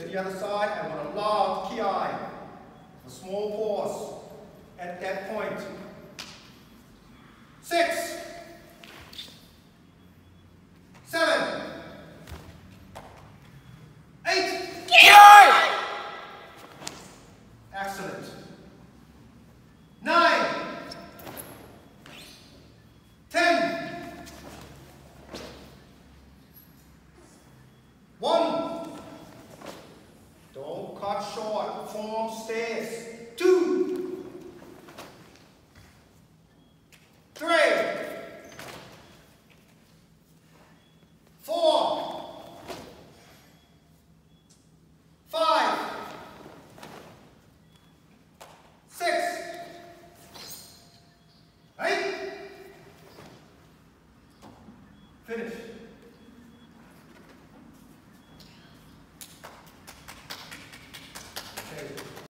the other side. I want a loud ki. A small pause cut short form stairs.